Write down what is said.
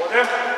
Order.